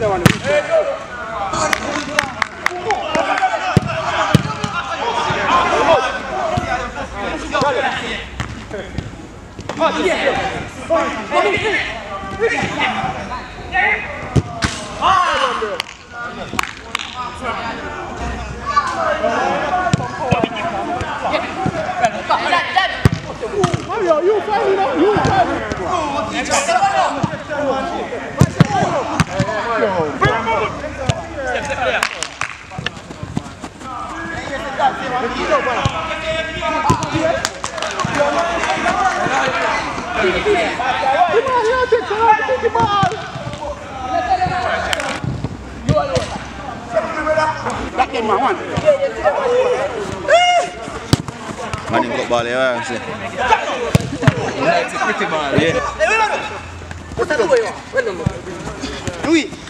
Давай, You fight it up, you fight it. Manim got ball here, I see. Yeah, it's a pretty ball. Yeah. Lui.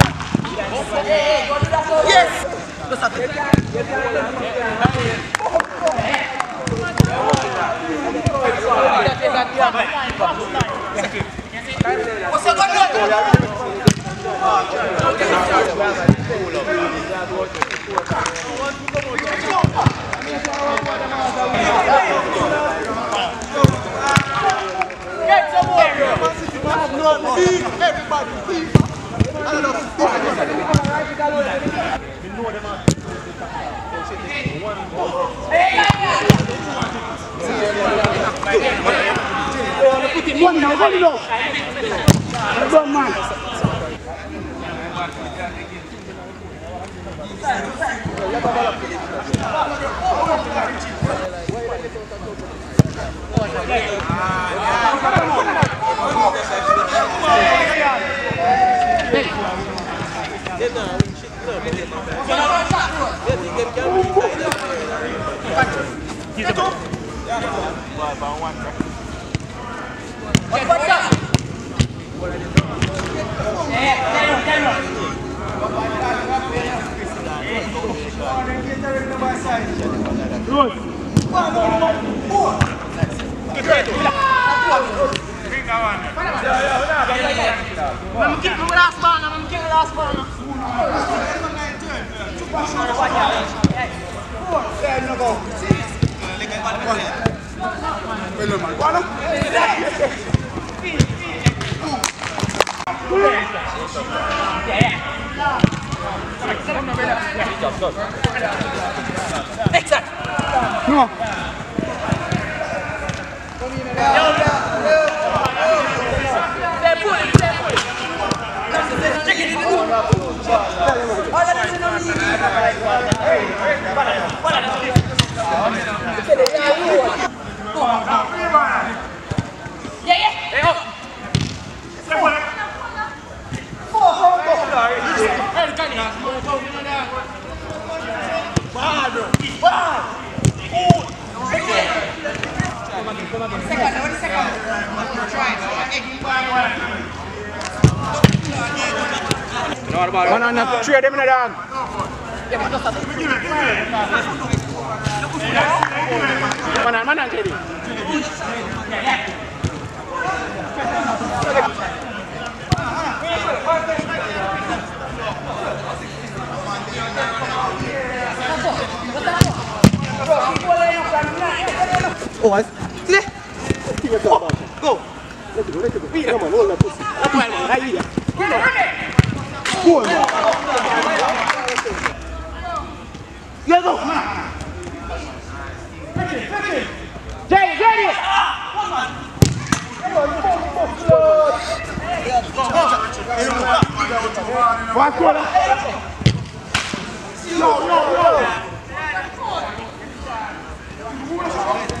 Yes! Lo state. O secondo Everybody, please. Buồn nó không được Buồn mà Hey! bawah bawah kan. Cek bola. Bola dia. Eh, tengok tengok. Terus. Wah, mungkin kau rasa bang, mungkin kau rasa bang. Cuba semua banyak. Eh, kau, saya nak kau. Lepas kau. quello è Malguana no Guarda, guarda, guarda. Man on the tree, them in the dog. Man on, man on, Teddy. 我玩，这里，这个够，够，那怎么那怎么闭了嘛？弄了不行，那不还猛开一点，够了，够了，越够，这里这里，这里，我过了，要要要。Thank you.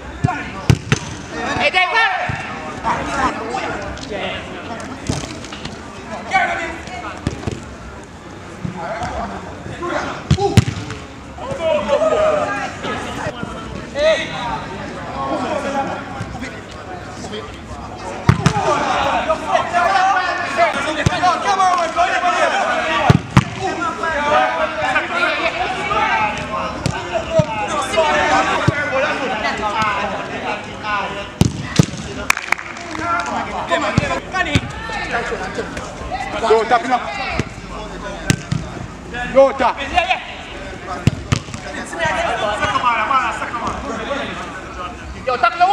Lota, fino. Lota. Yo, tatlo